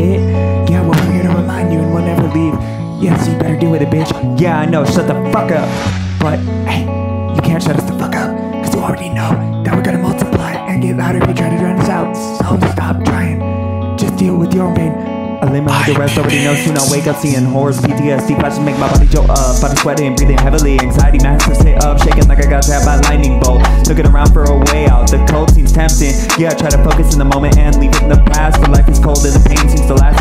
shit? Yeah, well, we're here to remind you and we'll never leave. Yeah, so you better deal with it, bitch. Yeah, I know, shut the fuck up. But, hey, you can't shut us the fuck up, because you already know that we're gonna multiply and get louder if you try to drown us out. So stop trying. Just deal with your own pain. Eliminate the rest already know soon I'll wake up seeing horrors PTSD flashes make my body jolt up. Body sweating, breathing heavily Anxiety masses hit up Shaking like I got tapped by a lightning bolt. Looking around for a way out The cold seems tempting. Yeah, I try to focus in the moment and leave it in the past But life is cold and the pain seems to last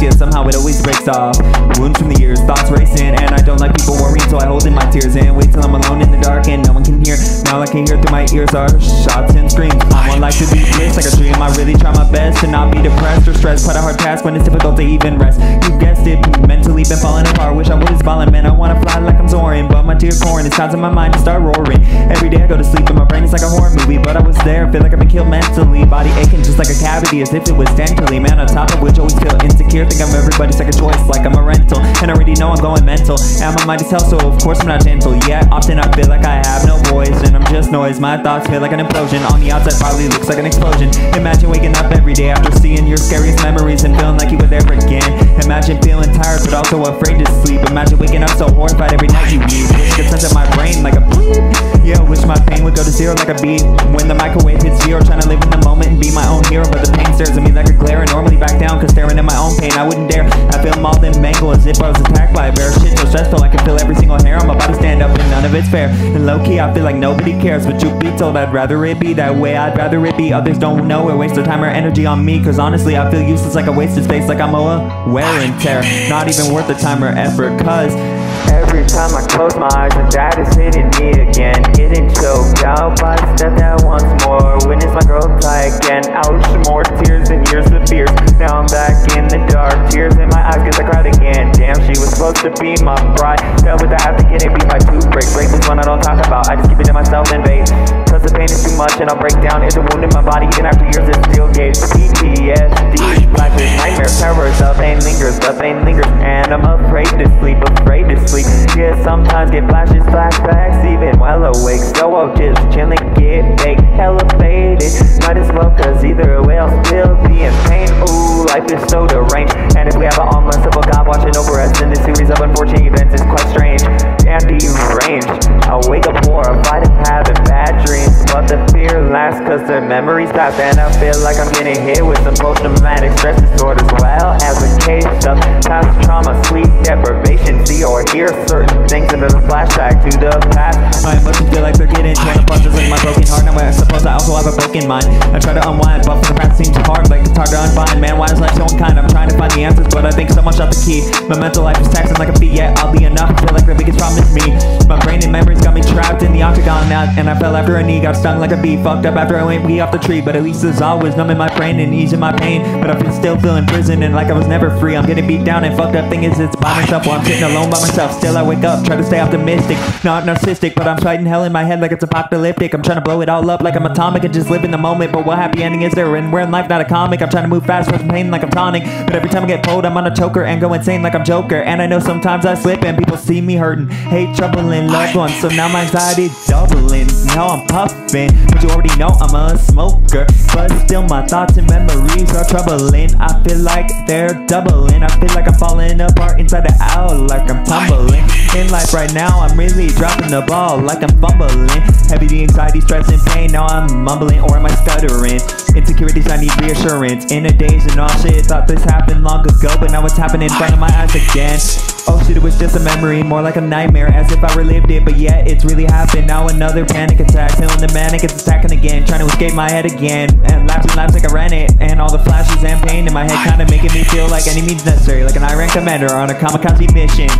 Yeah, somehow it always breaks off. Wounds from the years, thoughts racing And I don't like people worrying So I hold in my tears and wait till I'm alone in the dark And no one can hear. Now I can hear through my ears are shots and screams. I want life to be bliss like a dream. I really try my best to not be depressed or stressed. Quite a hard task when it's difficult to even rest. You guessed it, mentally been falling apart. Wish I was falling, man, But my tears pouring, the sounds in my mind start roaring. Every day I go to sleep and my brain is like a horror movie But I was there, feel like I've been killed mentally. Body aching just like a cavity as if it was dentally Man, on top of which always feel insecure Think I'm everybody's second choice like I'm a rental. And I already know I'm going mental. And my mind is hell, so of course I'm not gentle. Yeah, often I feel like I have no noise, my thoughts feel like an implosion. On the outside probably looks like an explosion. Imagine waking up every day after seeing your scariest memories And feeling like you were there again. Imagine feeling tired but also afraid to sleep. Imagine waking up so horrified every night you leave Wish could in my brain like a bleep Yeah, wish my pain would go to zero like a beat. When the microwave hits zero Trying to stares at me like a glare And normally back down cause staring at my own pain I wouldn't dare. I feel mauled and mangled as if I was attacked by a bear. Shit so stressful I can feel every single hair on my body stand up And none of it's fair. And low key I feel like nobody cares But you be told I'd rather it be that way. I'd rather it be Others don't know it Waste their time or energy on me. Cause honestly I feel useless like a wasted space Like I'm a wear and tear. Not even worth the time or effort Cause Every time I close my eyes, the dad is hitting me again. Getting choked out by the stepdad once more. Witness my girl die again. Ouch, more tears and years of fears. Now I'm back in the dark. Tears in my eyes cause I cried again. Damn, she was supposed to be my bride. Fell with the half to get it, beat my tooth break. This one I don't talk about. I just keep it to myself and vague. Cause the pain is too much and I'll break down. It's a wound in my body, even after years it still gauge. PTSD, flashes, nightmare, terror, The pain lingers, the pain lingers. And I'm afraid to sleep, afraid to sleep. Yeah, sometimes get flashes, flashbacks, even while awake. So I'll just chillin', get baked, hella faded. Might as well, cause either way I'll still be in pain. Ooh, life is so deranged. And if we have an all-merciful God watching over us, then this series of unfortunate events cause the memories pass. And I feel like I'm getting hit with some post-traumatic stress disorders. Well, as a case of past trauma, sleep deprivation, see or hear certain things into the flashback to the past. My emotions feel like they're getting torn apart just like my broken heart. Now I suppose I also have a broken mind. I try to unwind, but for the past seems hard, like it's hard to unbind. Man, why is life so unkind? I'm trying to find the answers, but I think so much out the key. My mental life is taxing like a feat, yet oddly enough, I feel like the biggest problem is me. My brain and memories got me trapped in the octagon now, and I fell after a knee, got stung like a bee, fucked up after I went we off the tree. But at least there's always numbing my brain and easing my pain. But I feel still feel in prison and like I was never free. I'm getting beat down and fucked up. Thing is, it's by myself while I'm sitting alone by myself. Still, I wake up, try to stay optimistic, not narcissistic, but I'm fighting hell in my head like it's apocalyptic. I'm trying to blow it all up like I'm atomic and just live in the moment. But what happy ending is there? And we're in life, not a comic. I'm trying to move fast with pain like I'm tonic. But every time I get pulled, I'm on a choker and go insane like I'm Joker. And I know sometimes I slip and people see me hurting, hate, troubling loved ones. So now my anxiety doubling. Now I'm puffing, but you already know I'm a smoker. But still, my thoughts and memories are troubling. I feel like they're doubling. I feel like I'm falling apart inside and out, like I'm tumbling. In life right now, I'm really dropping the ball, like I'm fumbling. Heavy the anxiety, stress, and pain. Now I'm mumbling, or am I stuttering? Insecurities, I need reassurance. In a daze and all shit, thought this happened long ago, but now it's happening in front of my eyes again. Oh shit, it was just a memory, more like a nightmare, as if I relived it, but yet it's really happened. Now another panic attack, feeling the manic, it's attacking again, trying to escape my head again, and laughs and laughs like I ran it, and all the flashes and pain in my head kinda making me feel like any means necessary, like an Iran commander on a kamikaze mission.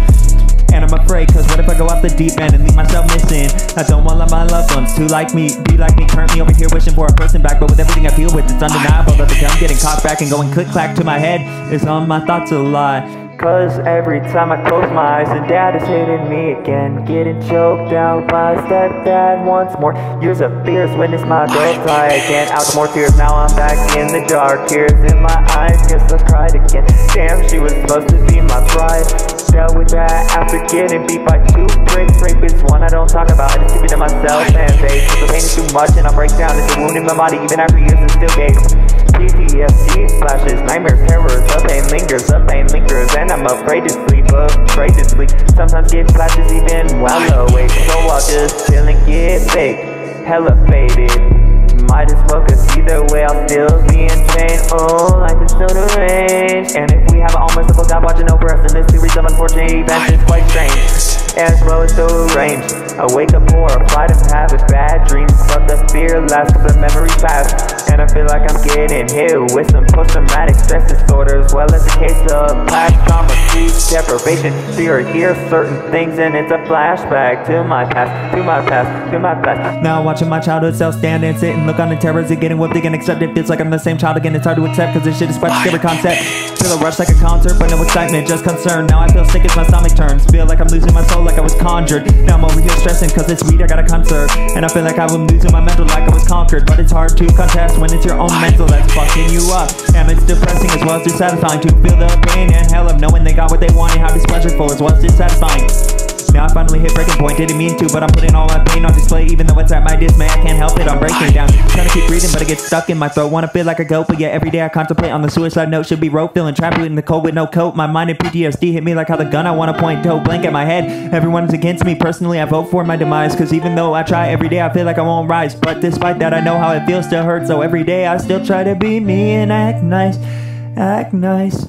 And I'm afraid, cause what if I go off the deep end and leave myself missing? I don't want my loved ones to like me, be like me, currently over here wishing for a person back. But with everything I feel with, it's undeniable that the gun getting cocked back and going click clack to my head is on my thoughts a lot. Cause every time I close my eyes, and dad is hitting me again. Getting choked out by stepdad once more. Years of fears, witness my girl die again. Out more tears, now I'm back in the dark. Tears in my eyes, guess I cried again. Damn, she was supposed to be my bride. Dealt with that after getting beat by two bricks. Rape one I don't talk about, I just keep it to myself and they Cause the pain is too much and I break down, it's a wound in my body even after years it still gapes. PTSD flashes, nightmares, terrors, the pain lingers, the pain lingers, and I'm afraid to sleep, afraid to sleep. Sometimes get flashes even while awake, so I'll just chill and get fake, hella faded. Might as well, cause either way I'll still be in pain. Oh, life is so And if we have an almost simple God watching over us in this series of unfortunate events, it's quite strange as well as so arranged. I wake up horrified and having bad dreams, but the fear lasts cause the memory pass. And I feel like I'm getting hit with some post-traumatic stress disorder, as well as a case of past trauma, sleep deprivation. Fear hear certain things, and it's a flashback to my past, to my past, to my past. Now watching my childhood self stand and sit and look on the terrors of getting whooped again, except it feels like I'm the same child again. It's hard to accept cause this shit is quite a scary concept. Feel a rush like a concert, but no excitement, just concern. Now I feel sick as my stomach turns. Feel like I'm losing my soul like I was conjured. Now I'm over here stressing cause it's weed I gotta conserve. And I feel like I'm losing my mental like I was conquered. But it's hard to contest when it's your own mental that's fucking you up. Damn it's depressing as well as dissatisfying to feel the pain and hell of knowing they got what they wanted. How displeasureful as well as dissatisfying. Now I finally hit breaking point, didn't mean to, but I'm putting all my pain on display. Even though it's at my dismay, I can't help it, I'm breaking down. Trying to keep breathing, but I get stuck in my throat. Wanna feel like a goat, but yet every day I contemplate on the suicide note. Should be wrote, feeling trapped in the cold with no coat. My mind and PTSD hit me like how the gun I wanna point toe blank at my head. Everyone's against me personally, I vote for my demise. Cause even though I try every day, I feel like I won't rise. But despite that, I know how it feels to hurt. So every day I still try to be me and act nice, act nice.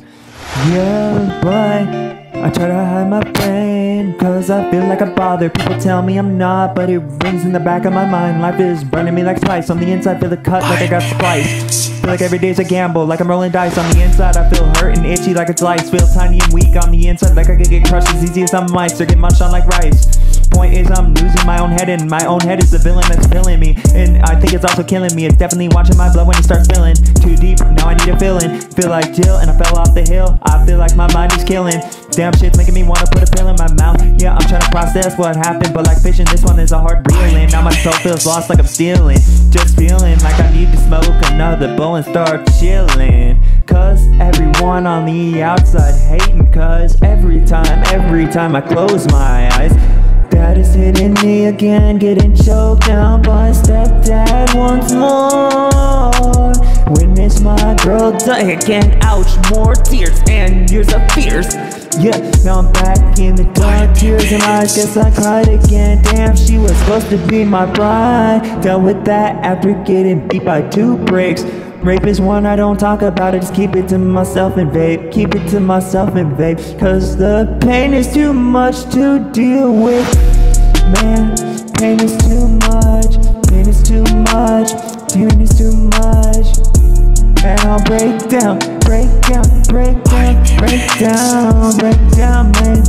Yeah, but. I try to hide my pain, cause I feel like I bother. People tell me I'm not, but it rings in the back of my mind. Life is burning me like spice. On the inside, feel the cut like I got spliced. Feel like every day's a gamble, like I'm rolling dice. On the inside, I feel hurt and itchy like it's lice. Feel tiny and weak on the inside, like I could get crushed as easy as some mice or get munched on like rice. Point is, I'm losing my own head, and my own head is the villain that's killing me. And I think it's also killing me. It's definitely watching my blood when it starts filling too deep. Now I need a feeling. Feel like Jill, and I fell off the hill. I feel like my mind is killing. Damn shit's making me wanna put a pill in my mouth. Yeah, I'm trying to process what happened, but like fishing, this one is a hard reeling. Now my soul feels lost like I'm stealing. Just feeling like I need to smoke another bowl and start chilling. Cause everyone on the outside hating, cause every time, every time I close my eyes, Is hitting me again, getting choked down by stepdad once more. Witness my girl die again, ouch, more tears and years of fears. Yeah, now I'm back in the dark, tears in my eyes, guess I cried again. Damn, she was supposed to be my bride. Dealt with that after getting beat by two bricks. Rape is one I don't talk about, I just keep it to myself and vape. Keep it to myself and vape. Cause the pain is too much to deal with. Man, pain is too much, pain is too much, pain is too much. And I'll break down, break down, break down, break down, break down, man.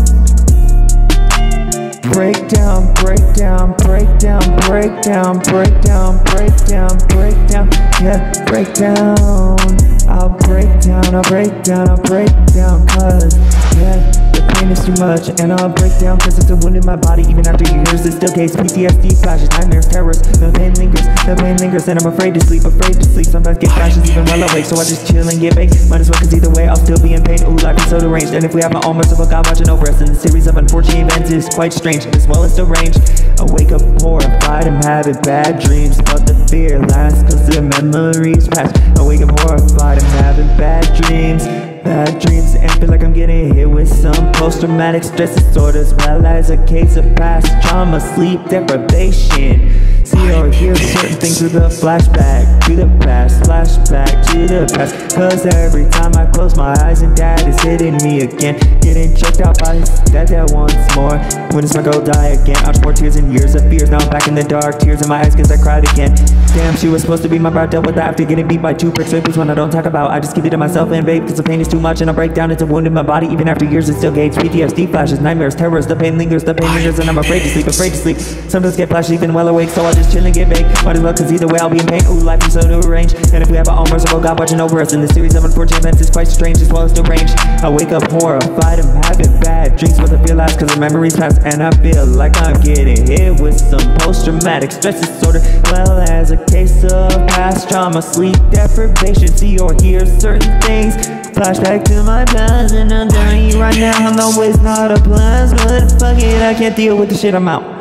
Break down, break down, break down, break down, break down, break down, break down, yeah, break down. I'll break down, I'll break down, I'll break down, cause, yeah, the pain is too much. And I'll break down, cause it's a wound in my body, even after years. It's still case PTSD flashes, nightmares, terrors. The pain lingers, the pain lingers, and I'm afraid to sleep, afraid to sleep. Sometimes get flashes even while awake, so I just chill and get baked. Might as well, cause either way, I'll still be in pain. Ooh, life is so deranged. And if we have my own merciful God watching over us, and the series of unfortunate events is quite strange, as well as deranged. I wake up horrified, I'm having bad dreams, but the fear lasts, cause the memories pass. I wake up horrified, I'm having bad dreams. Bad dreams and feel like I'm getting hit with some post-traumatic stress disorder as well as a case of past trauma, sleep deprivation. See or hear certain things through the flashback to the past, past. Cause every time I close my eyes and dad is hitting me again, getting checked out by his dad dad once more. When does my girl die again? Out more tears and years of fears. Now I'm back in the dark, tears in my eyes cause I cried again. Damn, she was supposed to be my bride, dealt with that after getting beat by two bricks. Rape when I don't talk about. I just keep it to myself and vape cause the pain is too much and I break down. It's a wound in my body even after years. It still gates PTSD flashes, nightmares, terrors. The pain lingers, the pain lingers, and I'm afraid to sleep, afraid to sleep. Sometimes get flashes even well awake, so I just chill and get baked. Might as well cause either way I'll be in pain. Ooh, life is so deranged. And if we have our own merciful God watching over us in this series of unfortunate events, it's quite strange as well as deranged. I wake up horrified, I'm having bad dreams, but I feel last cause the memories pass, and I feel like I'm getting hit with some post-traumatic stress disorder, well as a case of past trauma, sleep deprivation, see or hear certain things Flashback to my past, and I'm you right now, I know it's not a blast, but fuck it, I can't deal with the shit I'm out.